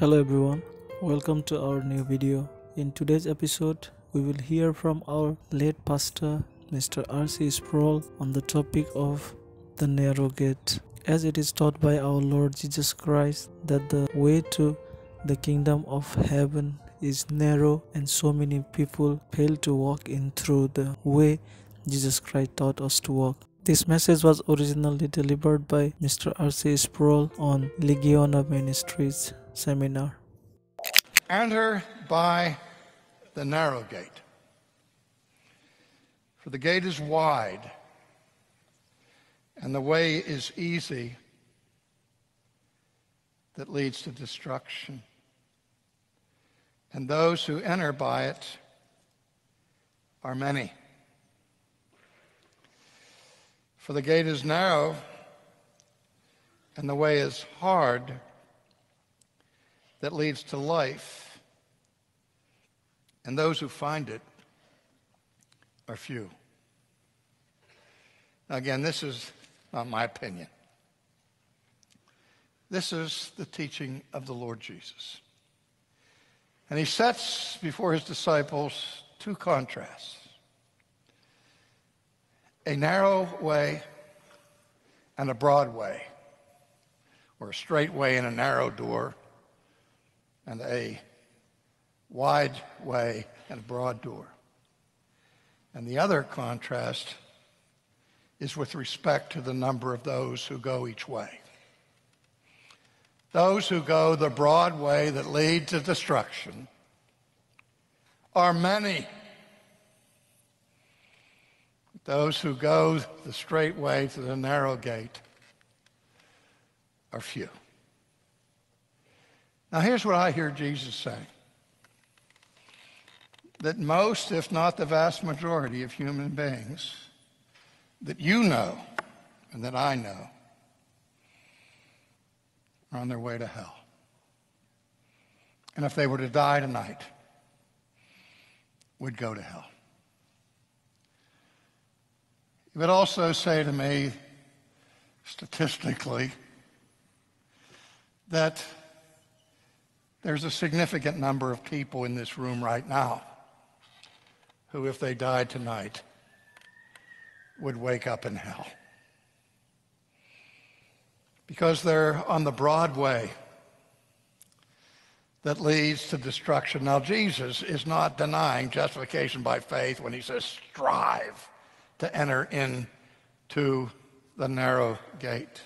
Hello everyone, welcome to our new video. In today's episode, we will hear from our late pastor, Mr. R.C. Sproul, on the topic of the narrow gate. As it is taught by our Lord Jesus Christ that the way to the kingdom of heaven is narrow and so many people fail to walk in through the way Jesus Christ taught us to walk. This message was originally delivered by Mr. R.C. Sproul on Ligonier Ministries seminar. Enter by the narrow gate. For the gate is wide, and the way is easy that leads to destruction. And those who enter by it are many. For the gate is narrow, and the way is hard that leads to life, and those who find it are few. Again, this is not my opinion. This is the teaching of the Lord Jesus. And he sets before his disciples two contrasts a narrow way and a broad way, or a straight way and a narrow door, and a wide way and a broad door. And the other contrast is with respect to the number of those who go each way. Those who go the broad way that leads to destruction are many. Those who go the straight way to the narrow gate are few. Now, here's what I hear Jesus say that most, if not the vast majority of human beings that you know and that I know are on their way to hell. And if they were to die tonight, would go to hell. He would also say to me, statistically, that there's a significant number of people in this room right now who, if they died tonight, would wake up in hell. Because they're on the broad way that leads to destruction. Now, Jesus is not denying justification by faith when he says, strive to enter into the narrow gate,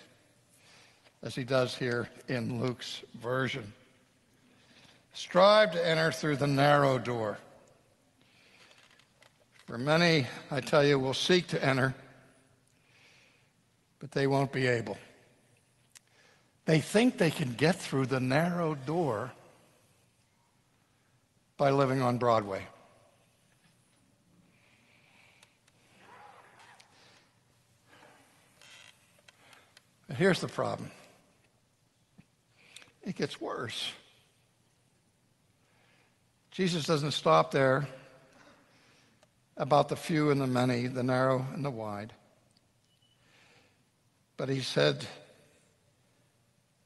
as he does here in Luke's version. Strive to enter through the narrow door. For many, I tell you, will seek to enter, but they won't be able. They think they can get through the narrow door by living on Broadway. But here's the problem it gets worse. Jesus doesn't stop there about the few and the many, the narrow and the wide. But he said,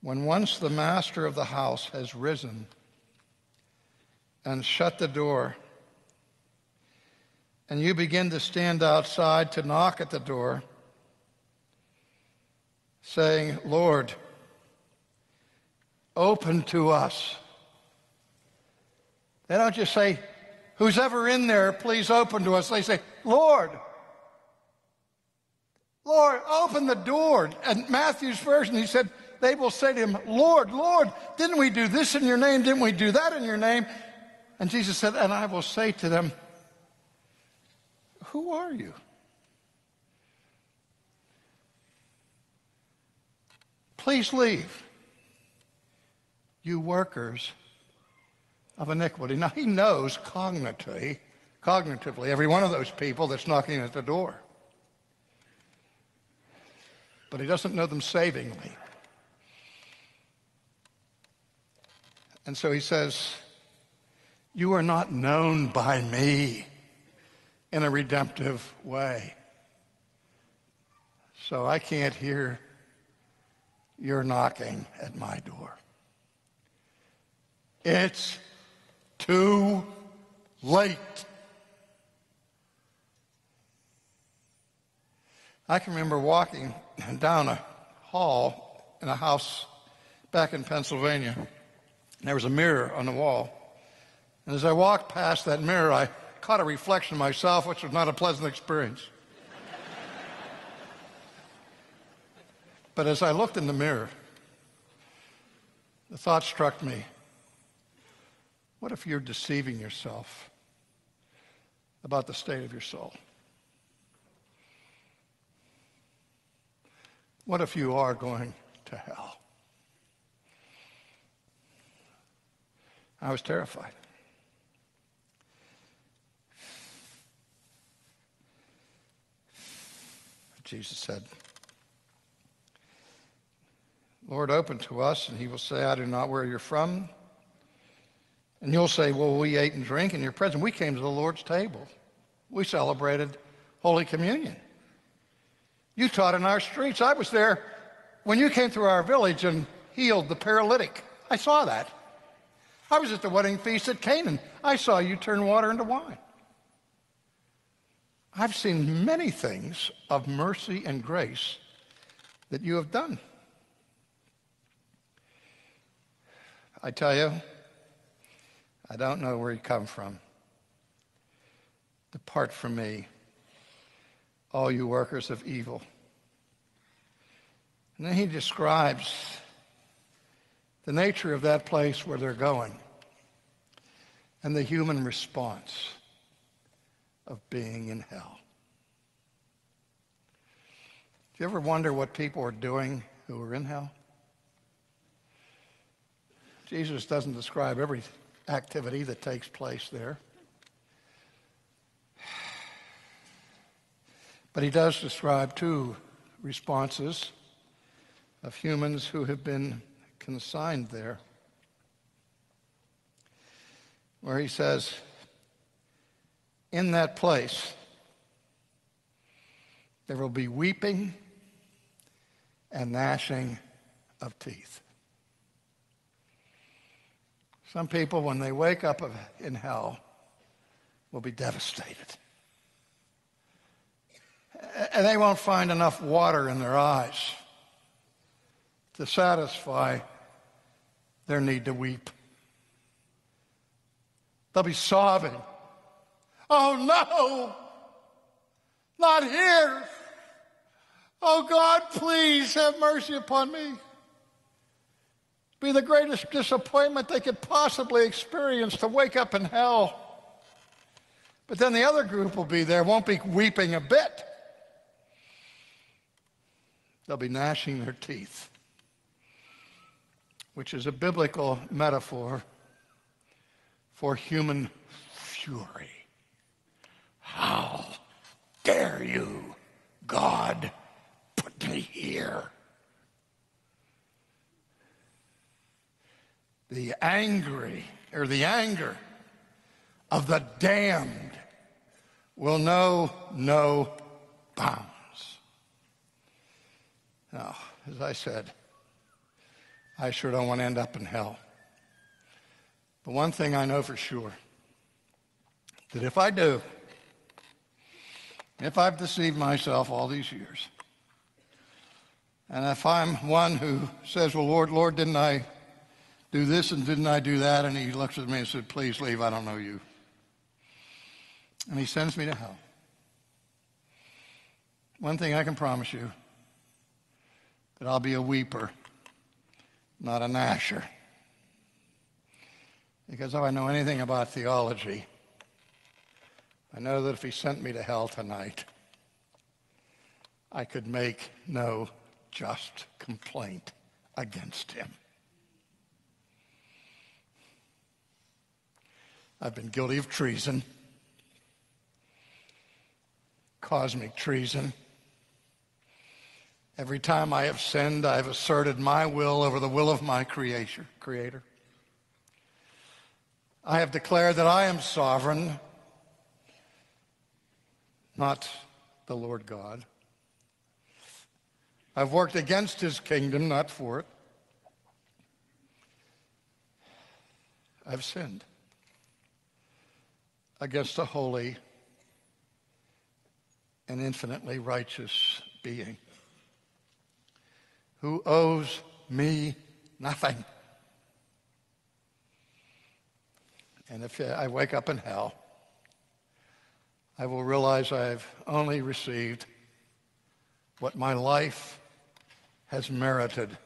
when once the master of the house has risen and shut the door, and you begin to stand outside to knock at the door, saying, Lord, open to us. They don't just say, Who's ever in there, please open to us. They say, Lord, Lord, open the door. And Matthew's version, he said, they will say to him, Lord, Lord, didn't we do this in your name? Didn't we do that in your name? And Jesus said, And I will say to them, Who are you? Please leave, you workers of iniquity. Now, he knows cognitively, cognitively every one of those people that's knocking at the door. But he doesn't know them savingly. And so he says, You are not known by me in a redemptive way. So I can't hear your knocking at my door. It's too late. I can remember walking down a hall in a house back in Pennsylvania. and There was a mirror on the wall. And as I walked past that mirror, I caught a reflection of myself, which was not a pleasant experience. but as I looked in the mirror, the thought struck me what if you're deceiving yourself about the state of your soul? What if you are going to hell? I was terrified. Jesus said, Lord, open to us, and he will say, I do not where you're from. And you'll say, Well, we ate and drank in your presence. We came to the Lord's table. We celebrated Holy Communion. You taught in our streets. I was there when you came through our village and healed the paralytic. I saw that. I was at the wedding feast at Cana. I saw you turn water into wine. I've seen many things of mercy and grace that you have done. I tell you, I don't know where you come from. Depart from me, all you workers of evil. And then he describes the nature of that place where they're going and the human response of being in hell. Do you ever wonder what people are doing who are in hell? Jesus doesn't describe every activity that takes place there. But he does describe two responses of humans who have been consigned there, where he says, In that place, there will be weeping and gnashing of teeth. Some people, when they wake up in hell, will be devastated. And they won't find enough water in their eyes to satisfy their need to weep. They'll be sobbing. Oh no, not here. Oh God, please have mercy upon me be the greatest disappointment they could possibly experience to wake up in hell. But then the other group will be there, won't be weeping a bit. They'll be gnashing their teeth, which is a biblical metaphor for human fury. How dare you, God, put me here? The angry or the anger of the damned will know no bounds. Now, as I said, I sure don't want to end up in hell. But one thing I know for sure that if I do, if I've deceived myself all these years, and if I'm one who says, Well, Lord, Lord, didn't I do this and didn't I do that? And he looks at me and said, Please leave, I don't know you. And he sends me to hell. One thing I can promise you that I'll be a weeper, not a gnasher. Because if I know anything about theology, I know that if he sent me to hell tonight, I could make no just complaint against him. I've been guilty of treason, cosmic treason. Every time I have sinned, I have asserted my will over the will of my creator. creator. I have declared that I am sovereign, not the Lord God. I've worked against his kingdom, not for it. I've sinned against a holy and infinitely righteous being who owes me nothing. And if I wake up in hell, I will realize I've only received what my life has merited.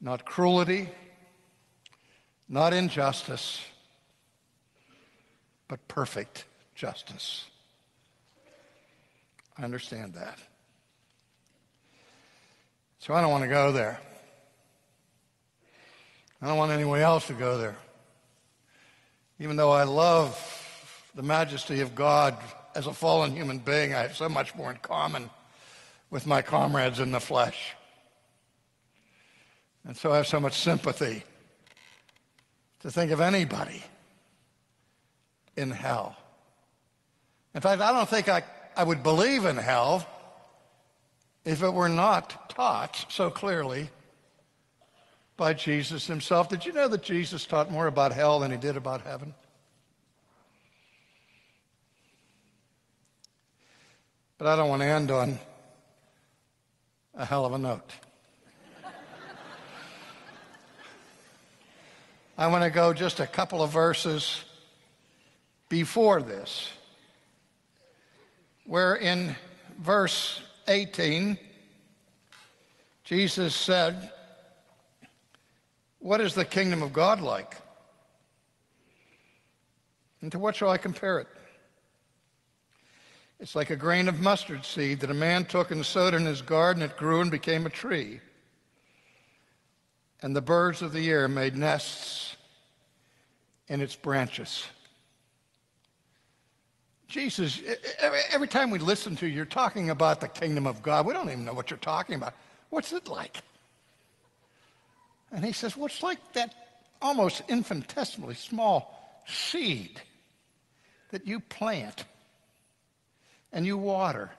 Not cruelty, not injustice, but perfect justice. I understand that. So I don't want to go there. I don't want anyone else to go there. Even though I love the majesty of God as a fallen human being, I have so much more in common with my comrades in the flesh. And so I have so much sympathy to think of anybody in hell. In fact, I don't think I, I would believe in hell if it were not taught so clearly by Jesus himself. Did you know that Jesus taught more about hell than he did about heaven? But I don't want to end on a hell of a note. I want to go just a couple of verses before this, where in verse 18, Jesus said, what is the kingdom of God like? And to what shall I compare it? It's like a grain of mustard seed that a man took and sowed in his garden. It grew and became a tree. And the birds of the air made nests in its branches. Jesus, every time we listen to you, you're talking about the kingdom of God. We don't even know what you're talking about. What's it like? And he says, well, it's like that almost infinitesimally small seed that you plant and you water.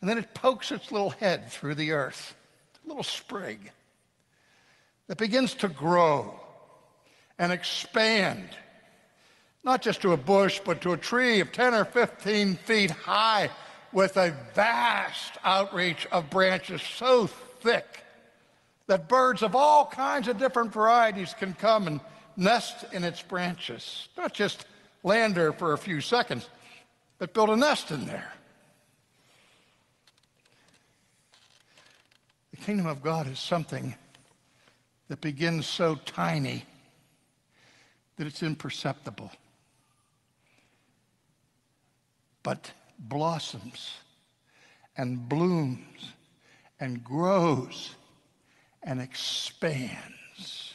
And then it pokes its little head through the earth, a little sprig that begins to grow and expand, not just to a bush, but to a tree of 10 or 15 feet high with a vast outreach of branches so thick that birds of all kinds of different varieties can come and nest in its branches. Not just land there for a few seconds, but build a nest in there. The kingdom of God is something that begins so tiny that it's imperceptible, but blossoms and blooms and grows and expands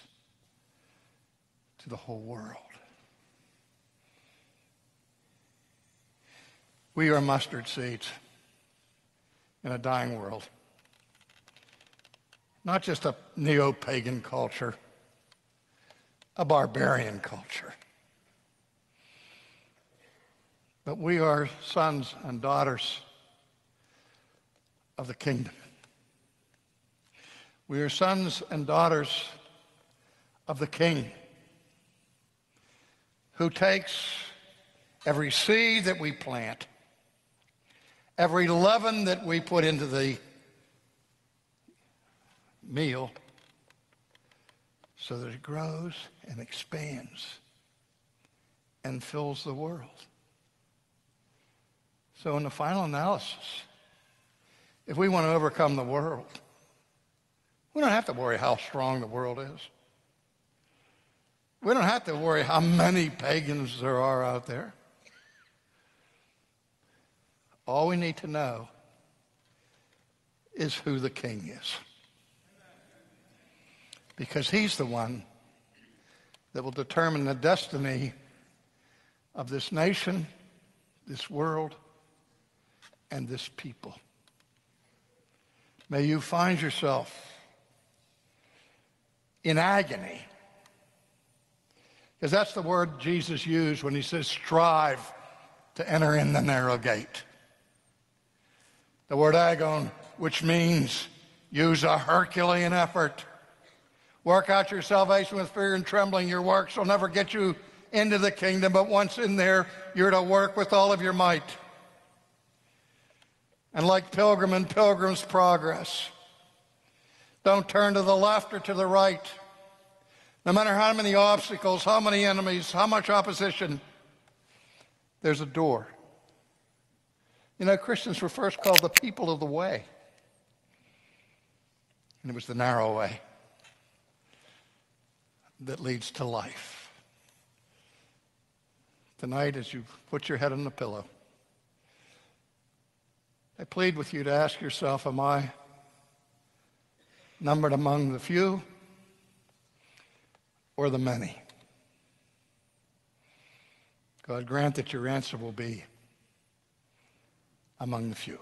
to the whole world. We are mustard seeds in a dying world. Not just a neo pagan culture, a barbarian culture. But we are sons and daughters of the kingdom. We are sons and daughters of the King who takes every seed that we plant, every leaven that we put into the meal, so that it grows and expands and fills the world. So, in the final analysis, if we want to overcome the world, we don't have to worry how strong the world is. We don't have to worry how many pagans there are out there. All we need to know is who the king is. Because he's the one that will determine the destiny of this nation, this world, and this people. May you find yourself in agony. Because that's the word Jesus used when he says, strive to enter in the narrow gate. The word agon, which means use a Herculean effort, Work out your salvation with fear and trembling. Your works will never get you into the kingdom, but once in there, you're to work with all of your might. And like Pilgrim in Pilgrim's Progress, don't turn to the left or to the right. No matter how many obstacles, how many enemies, how much opposition, there's a door. You know, Christians were first called the people of the way, and it was the narrow way that leads to life. Tonight, as you put your head on the pillow, I plead with you to ask yourself Am I numbered among the few or the many? God grant that your answer will be among the few.